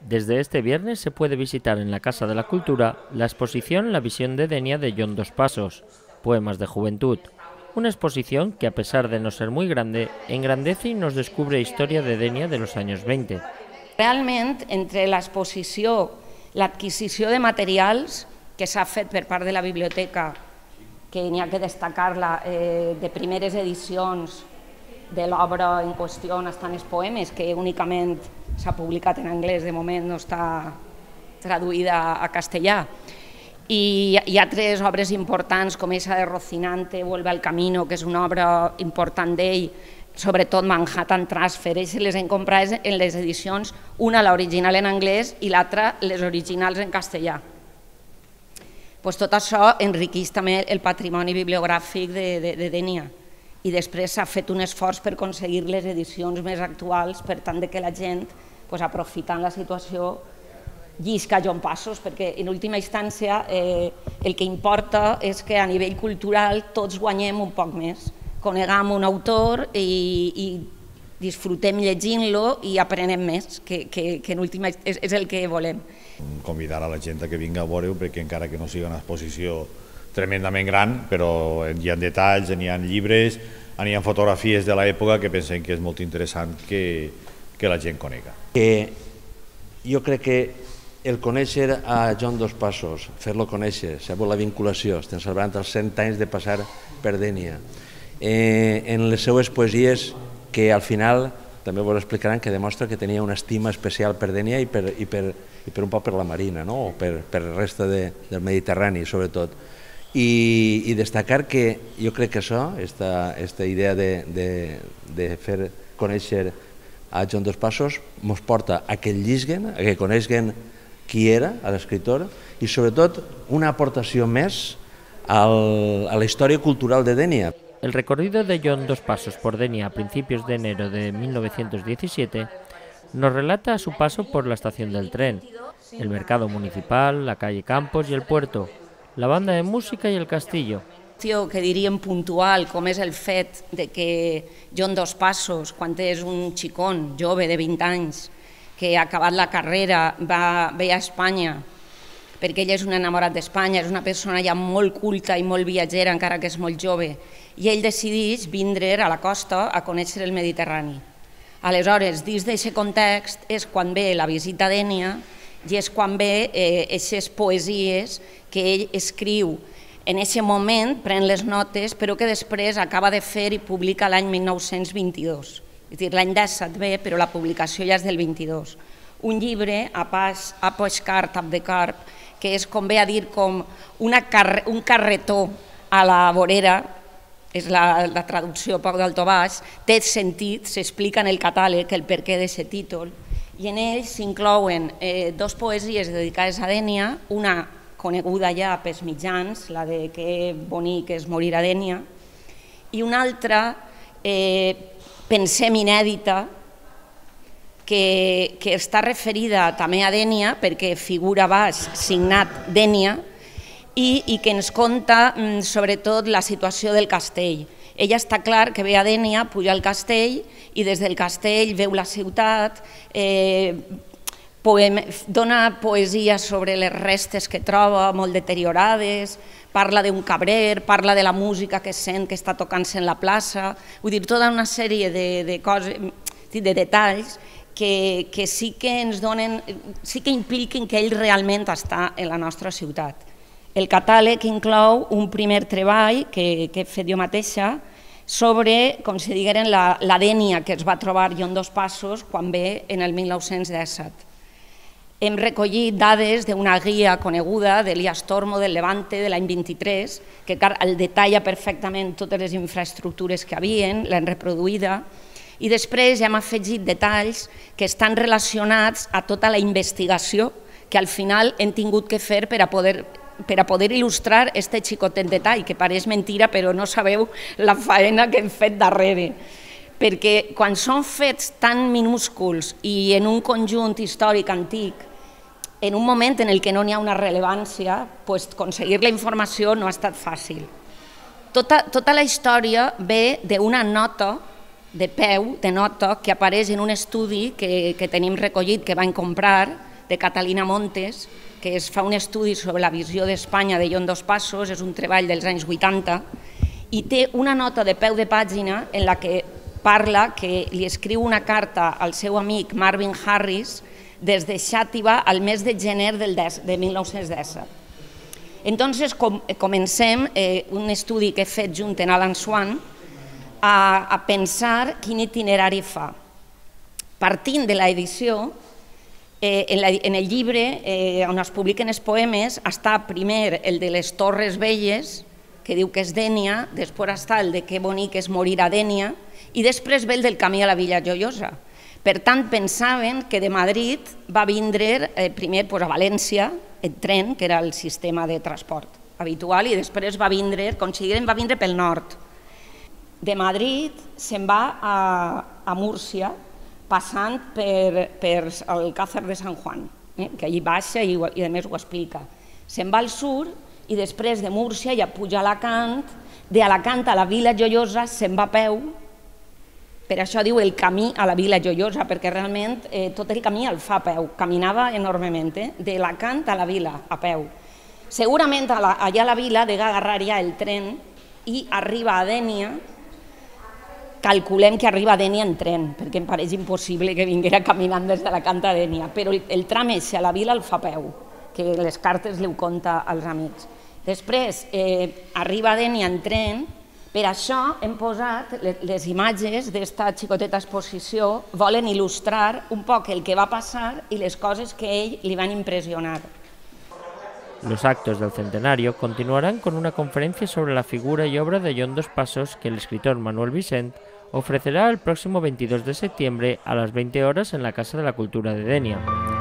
Desde este viernes se puede visitar en la Casa de la Cultura la exposición La visión de Denia de John Dos Pasos, Poemas de Juventud, una exposición que a pesar de no ser muy grande, engrandece y nos descubre historia de Denia de los años 20. Realment, entre l'exposició, l'adquisició de materials que s'ha fet per part de la biblioteca, que ha que destacar-la, eh, de primeres edicions de l'obra en qüestió on estan els poemes, que únicament s'ha publicat en anglès, de moment no està traduïda a castellà. I hi ha tres obres importants, com esa de Rocinante, Vuelve al Camino, que és una obra important d'ell, sobretot Manhattan Transfer, ells les hem comprat en les edicions, una l'original en anglès i l'altra les originals en castellà. Pues tot això enriqueix també el patrimoni bibliogràfic de, de, de Denia i després s'ha fet un esforç per aconseguir les edicions més actuals per tant de que la gent, pues, aprofitant la situació, llisca John Passos, perquè en última instància eh, el que importa és que a nivell cultural tots guanyem un poc més, coneguem un autor i, i disfrutem llegint-lo i aprenem més, que, que, que en última és, és el que volem. Convidar a la gent que vinga a veure-ho perquè encara que no sigui una exposició tremendament gran, però hi ha detalls, hi ha llibres, hi ha fotografies de l'època que pensem que és molt interessant que, que la gent conega. Que jo crec que el conèixer a John Dos Passos, fer-lo conèixer, saber la vinculació, estem celebrant els 100 anys de passar per Dènia, eh, en les seues poesies que al final també vos explicaran que demostra que tenia una estima especial per Dènia i per, i per, i per un poc per la Marina, no? o per, per la resta de, del Mediterrani, sobretot i, i destacar que jo crec que això, esta, esta idea de, de, de fer conèixer a John Dos Passos, ens porta a que el llisguen, a que coneixen qui era l'escriptor i una aportació més al, a la història cultural de Denia. El recorrido de John Dos Pasos por Denia a principios de enero de 1917 nos relata su paso por la estación del tren, el mercado municipal, la calle Campos y el puerto, la banda de música i el castillo. Que diríem puntual, com és el fet de que John Dos Passos, quan és un xicón jove de 20 anys, que ha acabat la carrera, va, ve a Espanya, perquè ell és un enamorat d'Espanya, és una persona ja molt culta i molt viatgera, encara que és molt jove, i ell decideix vindre a la costa a conèixer el Mediterrani. Aleshores, dins d'aquest context és quan ve la visita Dènia i és quan ve aquestes eh, poesies que ell escriu en aquest moment, pren les notes, però que després acaba de fer i publica l'any 1922. És dir, l'any 17 ve, però la publicació ja és del 22. Un llibre, a pas, a postcard of the carp, que és com ve a dir com una car un carretó a la vorera, és la, la traducció poc d'alto baix, té sentit, s'explica en el catàleg el perquè d'aquest títol, i en ell s'inclouen eh, dos poesies dedicades a Dènia, una coneguda ja pels mitjans, la de que bonic és morir a Dènia, i una altra, eh, pensem inèdita, que, que està referida també a Dènia, perquè figura baix signat Dènia, i, i que ens conta mm, sobretot la situació del castell. Ella està clar que ve a Dènia, puja al castell i des del castell veu la ciutat, eh, dona poesia sobre les restes que troba, molt deteriorades, parla d'un cabrer, parla de la música que sent que està tocant-se en la plaça, vull dir, tota una sèrie de, de coses, de detalls que, que sí que ens donen, sí que impliquen que ell realment està en la nostra ciutat. El catàleg inclou un primer treball que, que he fet jo mateixa sobre, com si digueren, la, la dènia que es va trobar John Dos Passos quan ve en el 1917 hem recollit dades d'una guia coneguda d'Elias Tormo del Levante de l'any 23, que el detalla perfectament totes les infraestructures que havien, l'hem reproduïda, i després hem afegit detalls que estan relacionats a tota la investigació que al final hem tingut que fer per a poder per a poder il·lustrar este xicotet detall, que pareix mentira, però no sabeu la faena que hem fet darrere. Perquè quan són fets tan minúsculs i en un conjunt històric antic en un moment en el que no n'hi ha una rellevància, pues, aconseguir la informació no ha estat fàcil. Tota, tota la història ve d'una nota de peu, de nota, que apareix en un estudi que, que tenim recollit, que van comprar, de Catalina Montes, que es fa un estudi sobre la visió d'Espanya de John Dos Passos, és un treball dels anys 80, i té una nota de peu de pàgina en la que parla que li escriu una carta al seu amic Marvin Harris des de Xàtiva al mes de gener del des, de 1917. Entonces com, comencem eh, un estudi que he fet junt en Alan Swan a, a pensar quin itinerari fa. Partint de l'edició, eh, en, la, en el llibre eh, on es publiquen els poemes està primer el de les Torres Velles, que diu que és Dènia, després està el de que bonic és morir a Dènia, i després ve el del camí a la Villa Joiosa. Per tant, pensaven que de Madrid va vindre eh, primer pues, a València, en tren, que era el sistema de transport habitual, i després va vindre, consideren, va vindre pel nord. De Madrid se'n va a, a Múrcia, passant per, per el Càcer de Sant Juan, eh, que allí baixa i, i a més ho explica. Se'n va al sud i després de Múrcia ja puja a Alacant, d'Alacant a la Vila Joiosa se'n va a peu, per això diu el camí a la Vila Joiosa, perquè realment eh, tot el camí el fa a peu, caminava enormement, eh? de Alacant a la Vila, a peu. Segurament a la, allà a la Vila de agarrar ja el tren i arriba a Dènia, calculem que arriba a Dènia en tren, perquè em pareix impossible que vinguera caminant des de la Canta a Dènia, però el, el tram ese a la vila el fa a peu, que les cartes li ho conta als amics. Després eh, arriba a Dènia en tren per això hem posat les imatges d'esta xicoteta exposició, volen il·lustrar un poc el que va passar y les coses que ell li van impressionar. Los actos del centenario continuarán con una conferencia sobre la figura y obra de John Dos Pasos que el escritor Manuel Vicent ofrecerá el próximo 22 de septiembre a las 20 horas en la Casa de la Cultura de Denia.